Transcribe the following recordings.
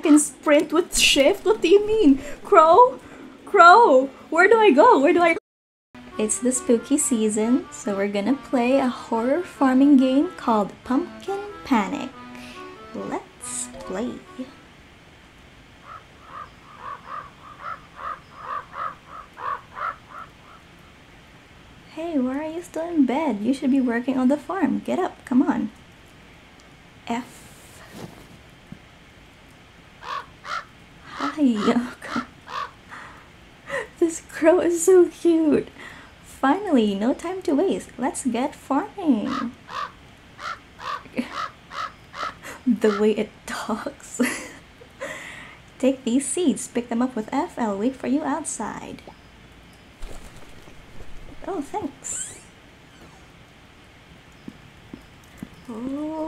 can sprint with shift? What do you mean? Crow? Crow? Where do I go? Where do I It's the spooky season, so we're gonna play a horror farming game called Pumpkin Panic. Let's play. Hey, why are you still in bed? You should be working on the farm. Get up, come on. F. Hi. Oh, God. This crow is so cute. Finally, no time to waste. Let's get farming. the way it talks. Take these seeds, pick them up with F. I'll wait for you outside. Oh, thanks. Oh.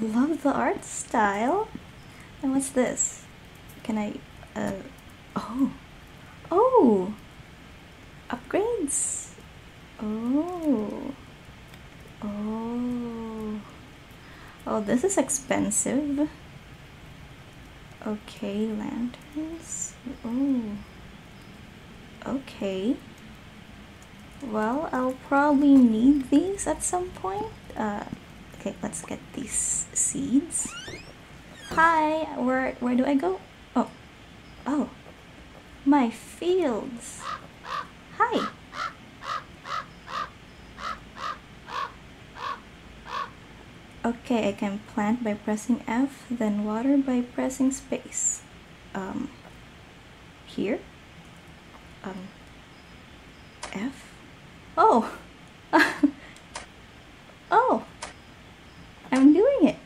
Love the art style. And what's this? Can I, uh, oh. Oh! Upgrades! Oh. Oh. Oh, this is expensive. Okay, lanterns. Oh. Okay. Well, I'll probably need these at some point. Uh, okay, let's get these seeds. Hi, where where do I go? Oh, oh, my fields. Hi. Okay, I can plant by pressing F, then water by pressing space. Um, here? Um, F? Oh! oh! I'm doing it!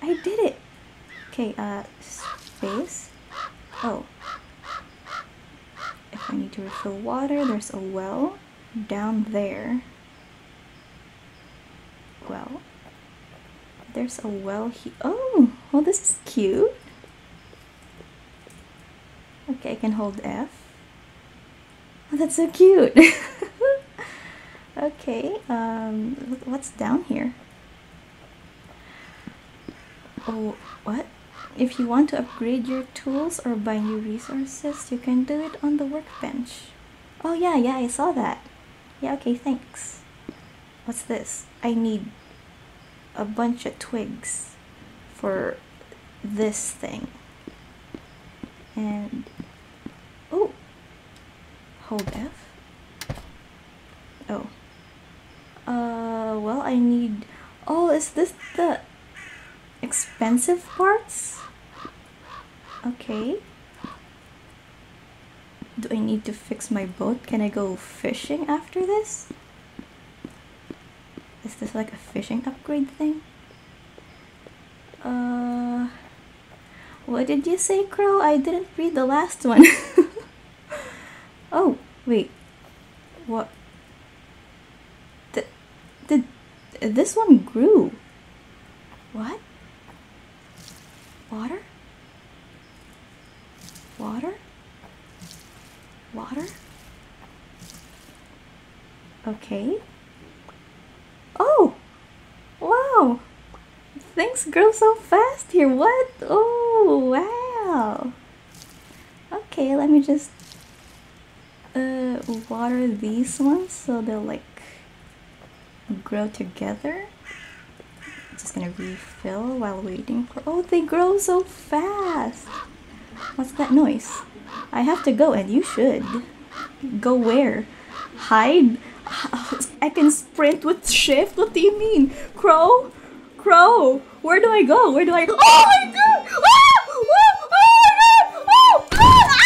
I did it! Okay, uh, space. Oh. If I need to refill water, there's a well down there. Well, there's a well here. Oh, well, this is cute. Okay, I can hold F. Oh, that's so cute. okay, um, what's down here? Oh, what? If you want to upgrade your tools or buy new resources, you can do it on the workbench. Oh yeah, yeah, I saw that. Yeah, okay, thanks. What's this? I need a bunch of twigs for this thing. And oh, hold F. Oh. Uh, well, I need. Oh, is this the expensive parts? Okay. Do I need to fix my boat? Can I go fishing after this? Is this like a fishing upgrade thing? Uh, what did you say, Crow? I didn't read the last one. oh, wait. What? Did, did this one grew? What? Water? Water? Water? Okay. Oh! Wow! Things grow so fast here. What? Oh, wow. Okay, let me just uh, water these ones so they'll like grow together. Just gonna refill while waiting for. Oh, they grow so fast! What's that noise? I have to go, and you should. Go where? Hide? I can sprint with shift? What do you mean? Crow? Crow? Where do I go? Where do I go? Oh my god! Oh, oh my god! Oh! Ah!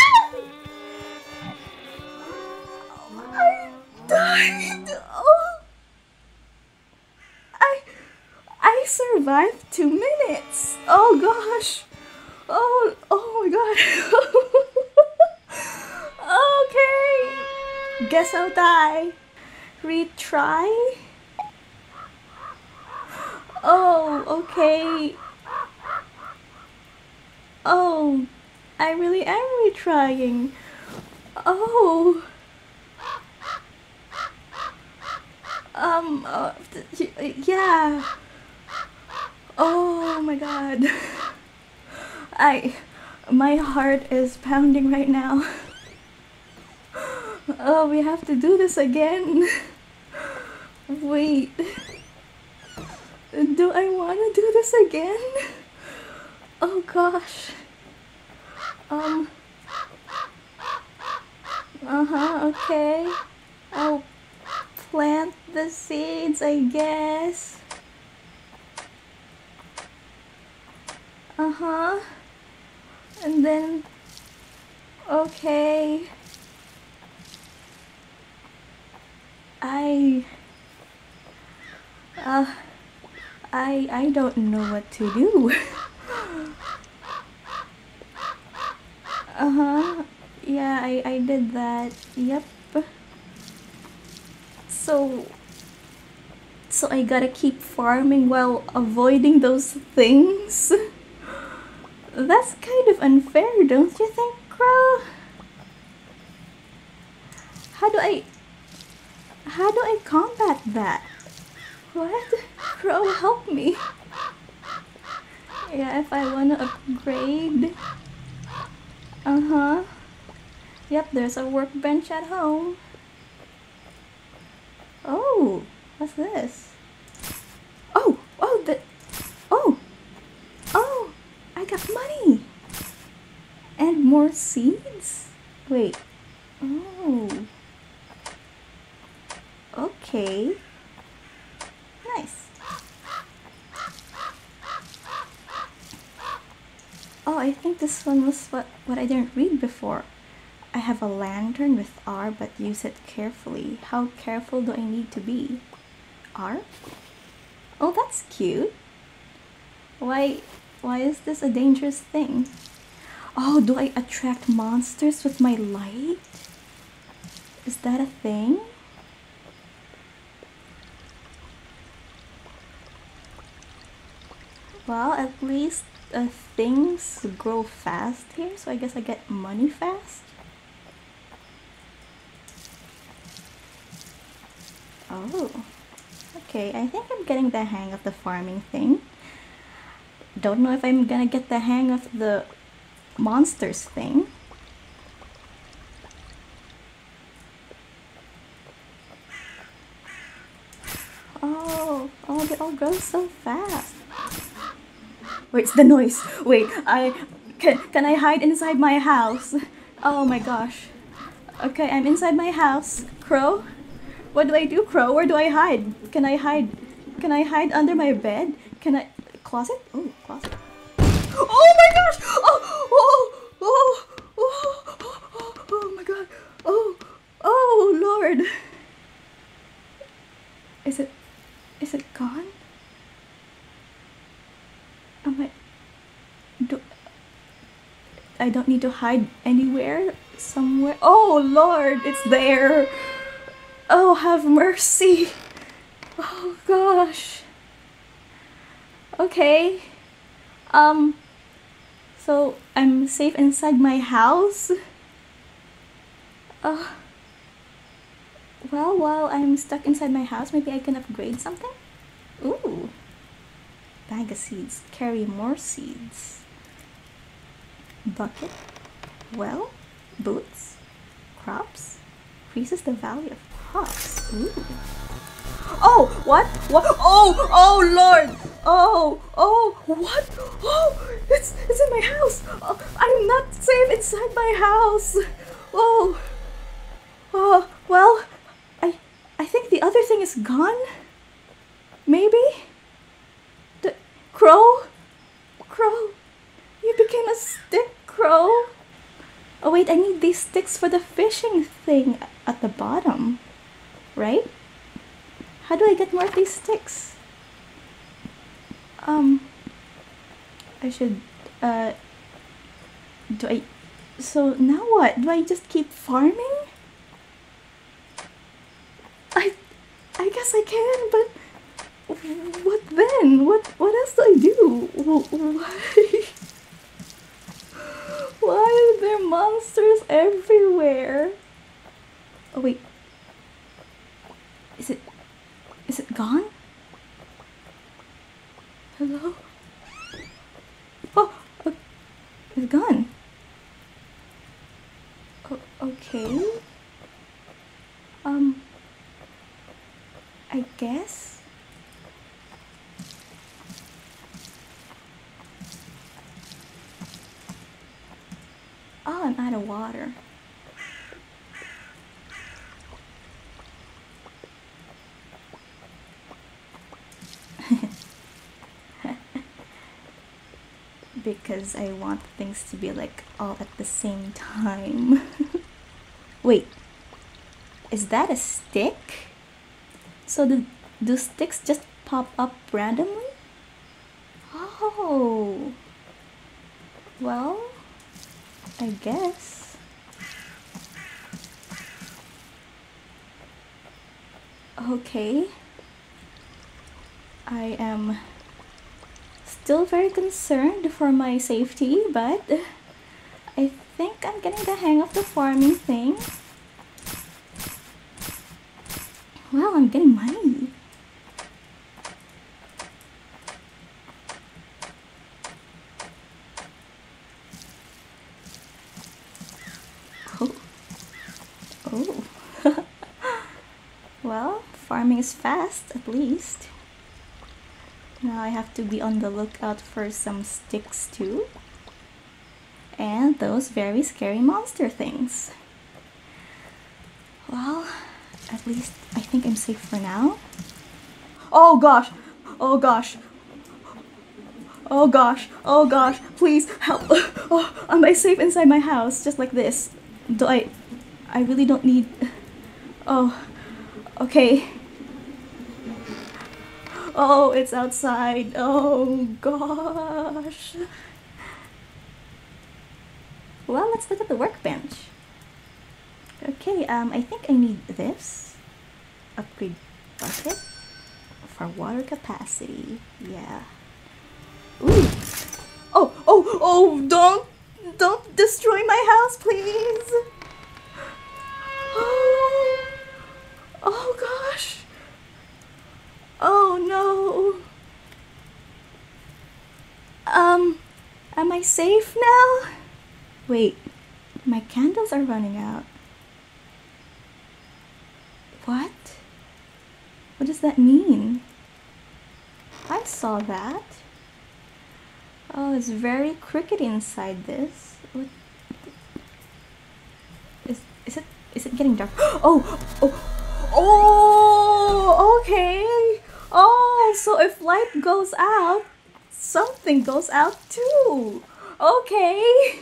I died! Oh! I... I survived two minutes! Oh gosh! Oh, oh my god! okay! Guess I'll die. Retry? Oh, okay. Oh, I really am retrying. Oh. Um, uh, yeah. Oh. my god. I my heart is pounding right now. Oh, we have to do this again. Wait. Do I want to do this again? Oh gosh. Um. Uh-huh, okay. I'll plant the seeds, I guess. Uh-huh. And then... Okay. I... Uh... I... I don't know what to do. uh-huh. Yeah, I, I did that. Yep. So... So I gotta keep farming while avoiding those things? That's kind of unfair, don't you think, Crow? How do I... How do I combat that? What? Crow, help me. Yeah, if I want to upgrade... Uh-huh. Yep, there's a workbench at home. Oh, what's this? Oh, oh, the... Oh! Oh, I got money! And more seeds? Wait. Oh. Okay. Nice. Oh, I think this one was what, what I didn't read before. I have a lantern with R, but use it carefully. How careful do I need to be? R? Oh, that's cute. Why, why is this a dangerous thing? Oh, do I attract monsters with my light? Is that a thing? Well, at least uh, things grow fast here, so I guess I get money fast. Oh, okay, I think I'm getting the hang of the farming thing. Don't know if I'm gonna get the hang of the monsters thing. Oh, oh, they all grow so fast. Wait, it's the noise. Wait, I can can I hide inside my house? Oh my gosh. Okay, I'm inside my house. Crow? What do I do, Crow? Where do I hide? Can I hide? Can I hide under my bed? Can I closet? Oh, closet. Oh my gosh! Oh, oh, oh, oh, oh, oh, my god. Oh, oh lord. Is it is it gone? Am I do I don't need to hide anywhere somewhere. Oh lord, it's there. Oh, have mercy. Oh gosh. Okay. Um so I'm safe inside my house. Uh well, while I'm stuck inside my house, maybe I can upgrade something? Ooh. Bag of seeds. Carry more seeds. Bucket. Well. Boots. Crops. Increases the value of crops. Ooh. Oh, what? What? Oh, oh, Lord. Oh, oh, what? Oh, it's, it's in my house. Uh, oh, I'm not safe inside my house. Oh, oh, well, I, I think the other thing is gone. Maybe? The crow? Crow, you became a stick, crow. Oh wait, I need these sticks for the fishing thing at the bottom, right? How do I get more of these sticks? Um, I should, uh, do I, so now what? Do I just keep farming? I, I guess I can, but what then? What, what else do I do? Why? Why are there monsters everywhere? Oh wait. Is it is it gone? It's gone. O okay. Um. I guess. Oh, I'm out of water. Because I want things to be like all at the same time. Wait, is that a stick? So do, do sticks just pop up randomly? Oh, well, I guess. Okay. I am still very concerned for my safety, but I think I'm getting the hang of the farming thing. Well, I'm getting money. Oh. Oh. well, farming is fast, at least. Now I have to be on the lookout for some sticks too. And those very scary monster things. Well, at least I think I'm safe for now. Oh gosh! Oh gosh! Oh gosh! Oh gosh! Please help! Oh, am I safe inside my house? Just like this. Do I... I really don't need... Oh. Okay. Oh, it's outside. Oh, gosh. Well, let's look at the workbench. Okay, um, I think I need this. Upgrade bucket for water capacity. Yeah. Ooh. Oh, oh, oh, don't, don't destroy my house, please. Safe now? Wait, my candles are running out. What? What does that mean? I saw that. Oh, it's very crooked inside this. What? Is, is it is it getting dark? Oh, oh, oh, okay. Oh, so if light goes out, something goes out too. Okay.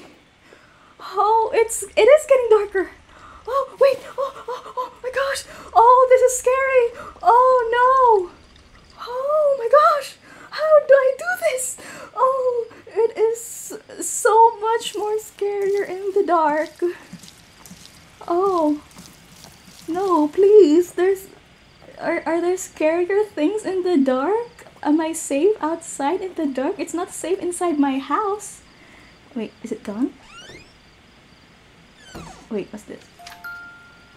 Oh, it's it is getting darker. Oh, wait. Oh, oh, oh my gosh. Oh, this is scary. Oh no. Oh my gosh. How do I do this? Oh, it is so much more scarier in the dark. Oh. No, please. There's are, are there scarier things in the dark? Am I safe outside in the dark? It's not safe inside my house. Wait, is it gone? Wait, what's this?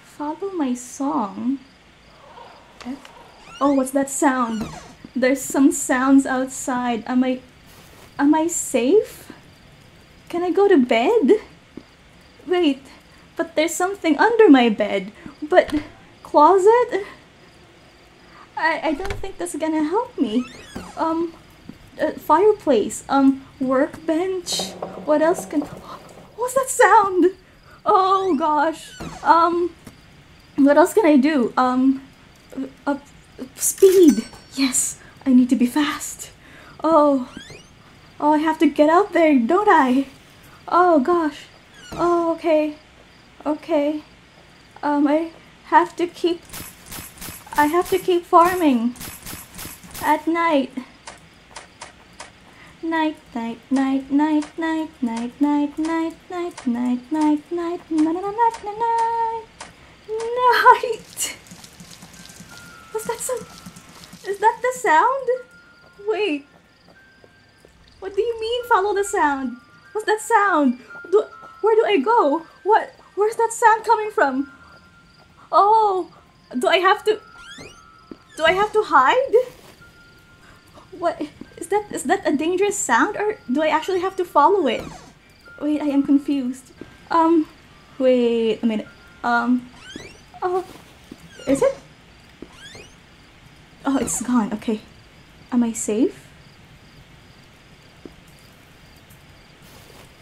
Follow my song. F Oh, what's that sound? There's some sounds outside. Am I... Am I safe? Can I go to bed? Wait, but there's something under my bed. But... Closet? I, I don't think that's gonna help me. Um, uh, fireplace, um, workbench. What else can... What's that sound? Oh gosh. Um, what else can I do? Um, uh, speed. Yes, I need to be fast. Oh, oh, I have to get out there, don't I? Oh gosh. Oh, okay. Okay. Um, I have to keep I have to keep farming at night. Night, night, night, night, night, night, night, night, night, night, night, night, night, night, night, night. What's that sound? Is that the sound? Wait. What do you mean follow the sound? What's that sound? Do, where do I go? What? Where's that sound coming from? Oh, do I have to... Do I have to hide? What is that? Is that a dangerous sound or do I actually have to follow it? Wait, I am confused. Um, wait a minute. Um, oh, is it? Oh, it's gone. Okay. Am I safe?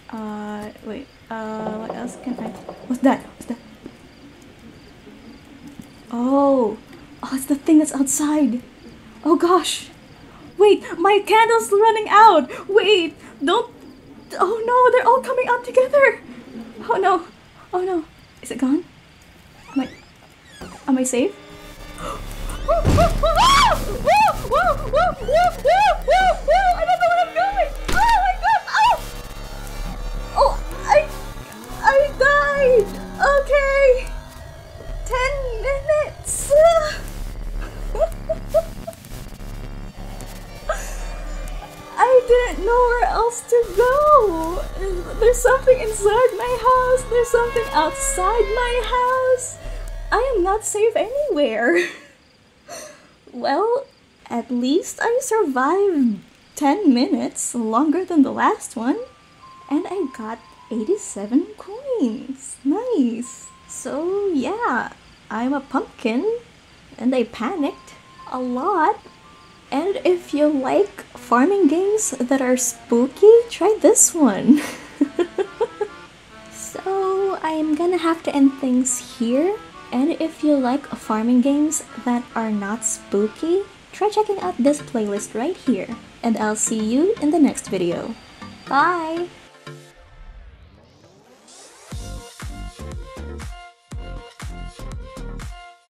Uh, wait. Uh, what else can I? What's that? What's that? Oh, oh, it's the thing that's outside. Oh gosh. Wait, my candle's running out. Wait, don't. Oh no, they're all coming out together. Oh no. Oh no. Is it gone? Am I? Am I safe? I There's something outside my house. I am not safe anywhere. well, at least I survived 10 minutes, longer than the last one. And I got 87 coins. Nice. So, yeah, I'm a pumpkin. And I panicked a lot. And if you like farming games that are spooky, try this one. I'm gonna have to end things here. And if you like farming games that are not spooky, try checking out this playlist right here. And I'll see you in the next video. Bye!